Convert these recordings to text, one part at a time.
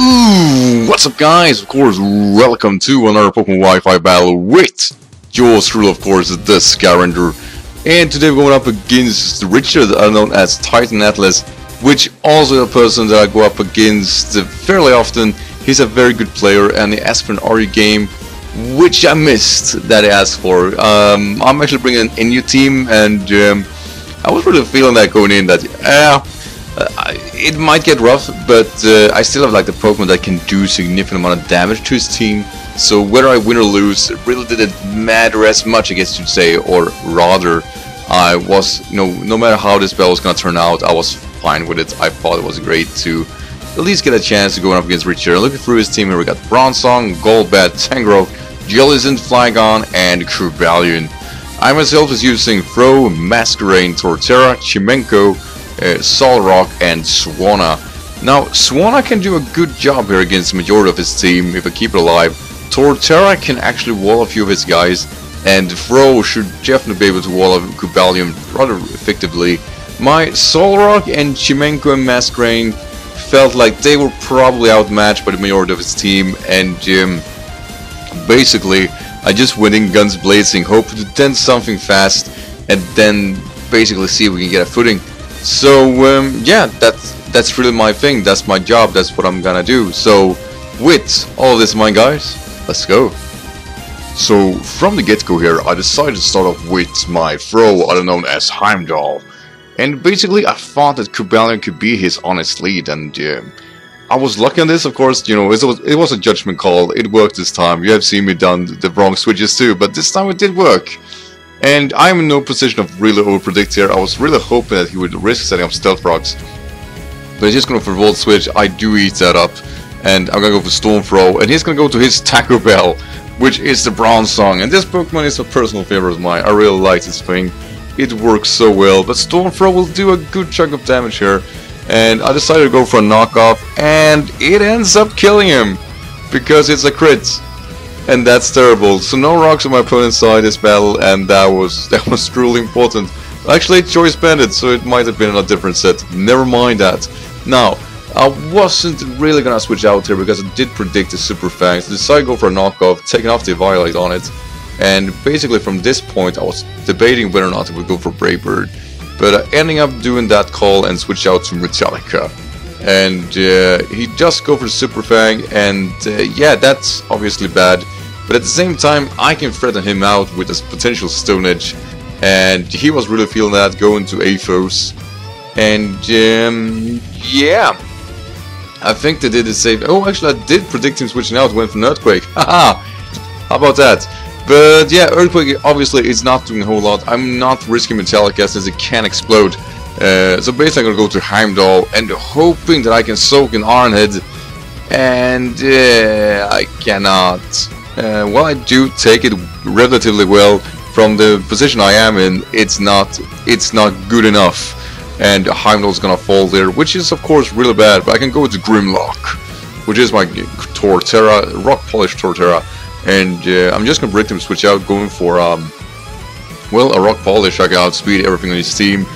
Ooh, what's up guys? Of course, welcome to another Pokemon Wi-Fi battle with yours truly, of course, the Skyrander. And today we're going up against Richard, known as Titan Atlas, which also a person that I go up against fairly often. He's a very good player and he asked for an RU game, which I missed that he asked for. Um, I'm actually bringing a new team and um, I was really feeling that going in that, uh, uh, it might get rough, but uh, I still have like the Pokemon that can do significant amount of damage to his team. So whether I win or lose, it really didn't matter as much, I guess you'd say, or rather, I was, know, no matter how this battle was gonna turn out, I was fine with it. I thought it was great to at least get a chance to go up against Richard. Looking through his team here, we got Bronzong, Golbat, Tangrowth, Jellicent, Flygon, and Cobalion. I myself is using Throh, Masquerain, Torterra, Chimenko, uh, Solrock and Swanna. Now, Swanna can do a good job here against the majority of his team if I keep it alive. Torterra can actually wall a few of his guys, and Throh should definitely be able to wall a Cobalion rather effectively. My Solrock and Chimenko and Masquerain felt like they were probably outmatched by the majority of his team, and um, basically, I just went in guns blazing, hoping to dent something fast, and then basically see if we can get a footing. So um, yeah, that's that's really my thing. That's my job. That's what I'm gonna do. So with all this in mind, guys, let's go. So from the get-go here, I decided to start off with my Throh, other known as Heimdall. And basically, I thought that Cobalion could be his honest lead, and uh, I was lucky on this, of course, you know, it was, it was a judgment call, it worked this time, you have seen me done the wrong switches too, but this time it did work. And I'm in no position of really over-predict here. I was really hoping that he would risk setting up Stealth Rocks. But he's just going for Volt Switch. I do eat that up. And I'm going to go for Storm Throw. And he's going to go to his Taco Bell, which is the Bronzong. And this Pokemon is a personal favorite of mine. I really like this thing. It works so well. But Storm Throw will do a good chunk of damage here. And I decided to go for a knockoff. And it ends up killing him. Because it's a crit and that's terrible. So no rocks on my opponent's side this battle, and that was that was truly important. Actually, Choice Bandit, so it might have been a different set. Never mind that. Now, I wasn't really gonna switch out here because I did predict the Super Fangs. I decided to go for a knockoff, taking off the Eviolite on it. And basically from this point I was debating whether or not I would go for Brave Bird. But uh, ending up doing that call and switch out to Metallica. And uh, he just go for Super Fang and uh, yeah, that's obviously bad. But at the same time, I can threaten him out with a potential Stone Edge. And he was really feeling that, going to Athos. And, um, yeah. I think they did the same. Oh, actually, I did predict him switching out, went for an Earthquake. Haha! How about that? But yeah, Earthquake obviously is not doing a whole lot. I'm not risking Metallica since it can explode. Uh, so basically I'm gonna go to Heimdall and hoping that I can soak in Ironhead. And uh, I cannot. Uh, while I do take it relatively well from the position I am in, it's not it's not good enough. And Heimdall's gonna fall there, which is of course really bad, but I can go to Grimlock, which is my Torterra, Rock Polish Torterra. And uh, I'm just gonna break them switch out, going for um, well, a Rock Polish, I can outspeed everything on his team,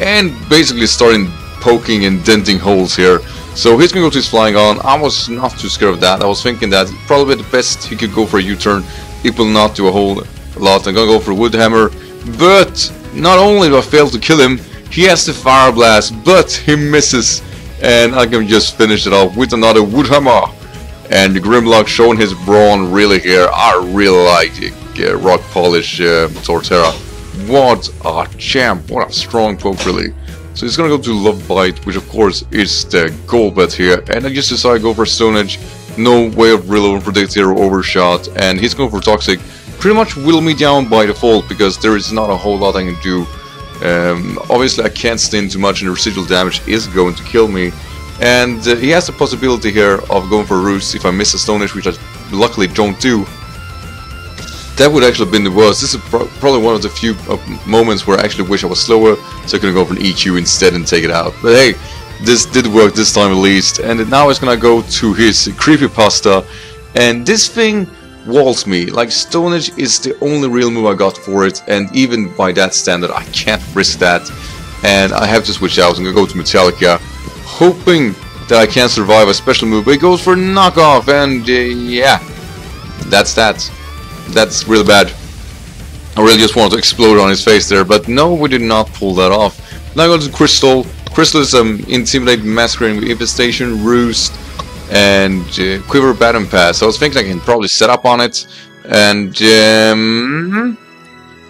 and basically starting poking and denting holes here. So his Gengoku is flying on. I was not too scared of that. I was thinking that probably the best he could go for a U-turn. It will not do a whole lot. I'm gonna go for a Wood Hammer. But not only do I fail to kill him, he has the Fire Blast, but he misses. And I can just finish it off with another Wood Hammer. And Grimlock showing his brawn really here. I really like uh, Rock Polish uh, Torterra. What a champ, what a strong poke really. So he's gonna go to Love Bite, which of course is the Golbat here, and I just decided to go for Stone Edge. No way of really predicting or overshot, and he's going for Toxic. Pretty much will me down by default because there is not a whole lot I can do. Um, obviously I can't stand too much and the residual damage is going to kill me. And uh, he has the possibility here of going for Roost if I miss a Stone Edge, which I luckily don't do that would actually have been the worst. This is pro probably one of the few uh, moments where I actually wish I was slower, so I could go for an EQ instead and take it out. But hey, this did work this time at least. And now it's gonna go to his creepy pasta, and this thing walls me. Like Stone Edge is the only real move I got for it, and even by that standard, I can't risk that. And I have to switch out. I'm gonna go to Metallica, hoping that I can't survive a special move, but it goes for knockoff, and uh, yeah, that's that. That's really bad. I really just wanted to explode on his face there, but no, we did not pull that off. Now I go to Crystal. Crystal is um, Intimidate, Masquerain, Infestation, Roost, and uh, Quiver Baton Pass. So I was thinking I can probably set up on it, and um,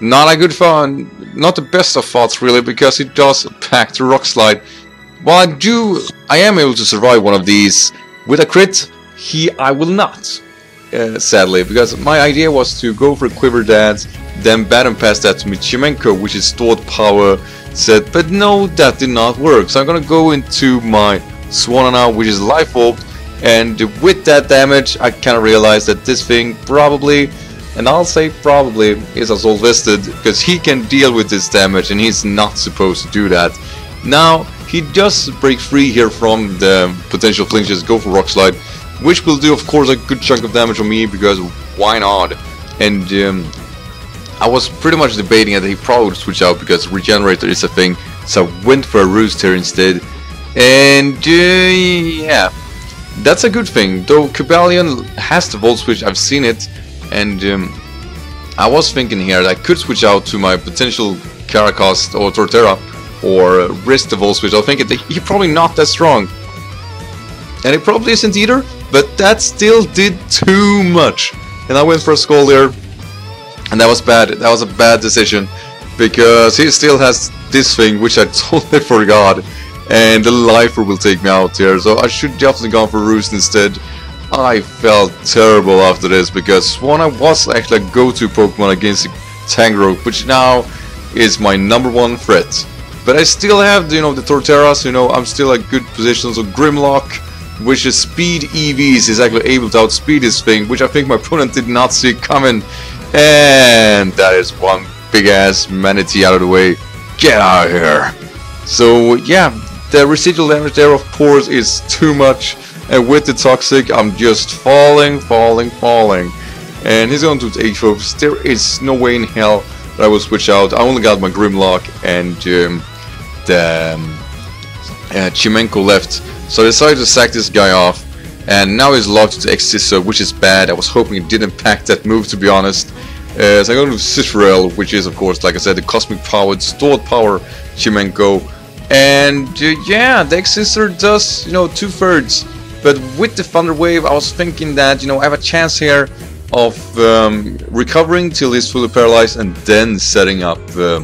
not a good fun, not the best of thoughts really, because it does pack the Rock Slide. While I do, I am able to survive one of these with a crit, he I will not. Uh, sadly, because my idea was to go for Quiver Dance, then Baton Pass that to Michimenko, which is stored power set, but no, that did not work. So I'm gonna go into my Swanna now, which is Life Orb, and with that damage, I kind of realized that this thing probably, and I'll say probably, is Assault Vested, because he can deal with this damage, and he's not supposed to do that. Now, he does break free here from the potential flinches, go for Rock Slide, which will do of course a good chunk of damage on me because why not? And um, I was pretty much debating that he probably would switch out because regenerator is a thing. So I went for a roost here instead. And uh, yeah. That's a good thing. Though Cobalion has the volt switch I've seen it. And um, I was thinking here that I could switch out to my potential Caracast or Torterra or volt switch. I think that he's probably not that strong. And it probably isn't either but that still did too much. And I went for a skull there, and that was bad. That was a bad decision, because he still has this thing, which I totally forgot, and the Lifer will take me out here, so I should definitely gone for Roost instead. I felt terrible after this, because Swanna was actually a go-to Pokemon against Tangrowth, which now is my number one threat. But I still have, you know, the Torterras, you know, I'm still at good positions, so Grimlock, which is speed EVs is actually able to outspeed this thing, which I think my opponent did not see coming. And that is one big ass manatee out of the way. Get out of here. So yeah, the residual damage there of course is too much. And with the toxic, I'm just falling, falling, falling. And he's going to take focus. There is no way in hell that I will switch out. I only got my Grimlock and um, the um, uh, Chimenko left. So I decided to sack this guy off, and now he's locked to X-Scissor, which is bad. I was hoping it didn't pack that move, to be honest. Uh, so I'm going to Cithrel, which is, of course, like I said, the Cosmic Powered, Stored Power Chimenko. And uh, yeah, the X-Scissor does, you know, two-thirds. But with the Thunder Wave, I was thinking that, you know, I have a chance here of um, recovering till he's fully paralyzed and then setting up uh,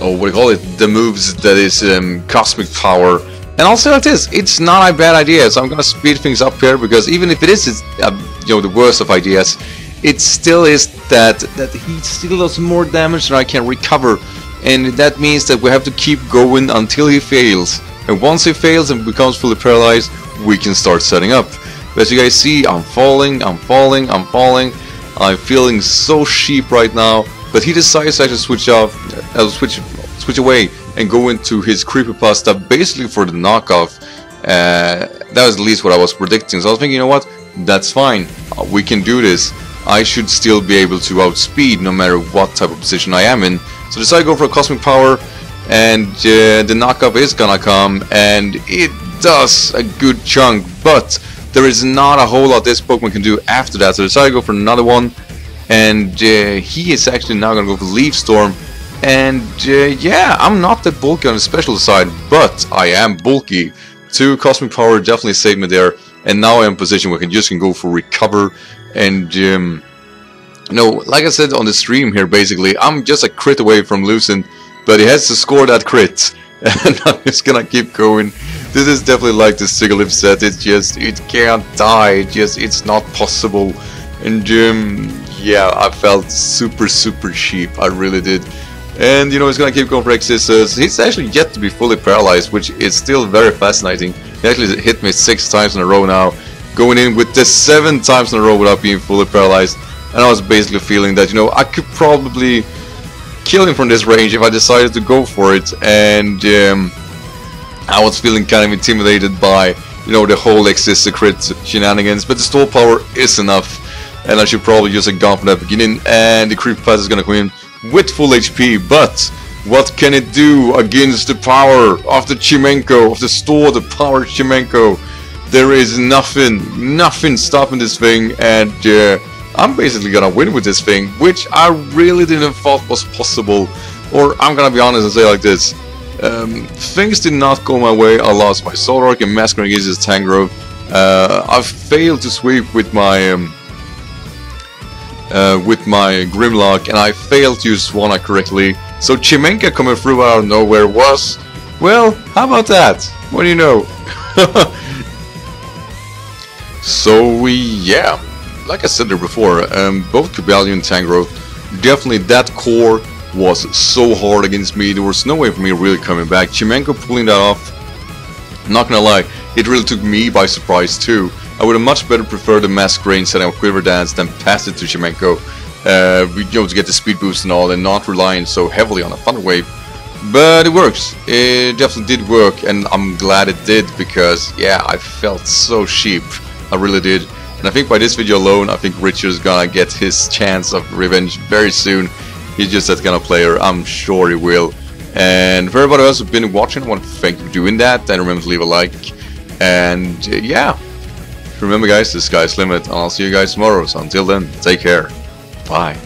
oh, what do you call it, the moves that is um, Cosmic Power and I'll say like this, it's not a bad idea, so I'm gonna speed things up here because even if it is, uh, you know, the worst of ideas, it still is that that he still does more damage than I can recover, and that means that we have to keep going until he fails. And once he fails and becomes fully paralyzed, we can start setting up. But as you guys see, I'm falling, I'm falling, I'm falling. I'm feeling so sheep right now. But he decides to actually switch off, uh, switch, switch away and go into his creepypasta basically for the knockoff. Uh, that was at least what I was predicting. So I was thinking, you know what? That's fine. Uh, we can do this. I should still be able to outspeed no matter what type of position I am in. So I decided to go for a Cosmic Power and uh, the knockoff is gonna come and it does a good chunk but there is not a whole lot this Pokemon can do after that so I decided to go for another one and uh, he is actually now gonna go for Leaf Storm and uh, yeah, I'm not that bulky on the special side, but I am bulky. Two Cosmic Power definitely saved me there, and now I'm in position where I can just can go for Recover, and um, know, like I said on the stream here, basically, I'm just a crit away from losing, but he has to score that crit, and I'm just gonna keep going. This is definitely like the Sigilyph set, it's just, it can't die, it just, it's not possible, and um, yeah, I felt super, super cheap, I really did. And you know he's gonna keep going for X-Scissors. He's actually yet to be fully paralyzed, which is still very fascinating. He actually hit me six times in a row now, going in with this seven times in a row without being fully paralyzed. And I was basically feeling that you know I could probably kill him from this range if I decided to go for it. And um, I was feeling kind of intimidated by you know the whole X-Scissor crit shenanigans. But the stall power is enough, and I should probably use a gun from that beginning. And the creep pass is gonna come in with full HP, but What can it do against the power of the Chimenko, of the store, the power Chimenko? There is nothing, nothing stopping this thing, and uh, I'm basically gonna win with this thing, which I really didn't thought was possible. Or I'm gonna be honest and say like this. Um, things did not go my way. I lost my Zoltark and Masquerain against his Tangrowth. Uh, I failed to sweep with my um, uh, with my Grimlock, and I failed to use Swanna correctly. So Chimenka coming through out of nowhere was, well, how about that? What do you know? so we, yeah, like I said there before, um, both Cobalion and Tangrowth, definitely that core was so hard against me. There was no way for me really coming back. Chimenko pulling that off, not gonna lie, it really took me by surprise too. I would have much better preferred the Masquerain setting of Quiver Dance than pass it to Chimenko uh, you know, to get the speed boost and all, and not relying so heavily on a Thunder Wave. But it works. It definitely did work, and I'm glad it did because, yeah, I felt so cheap. I really did. And I think by this video alone, I think Richard's gonna get his chance of revenge very soon. He's just that kind of player. I'm sure he will. And for everybody else who's been watching, I want to thank you for doing that. And remember to leave a like. And uh, yeah, remember guys, the sky's limit. And I'll see you guys tomorrow. So until then, take care. Bye.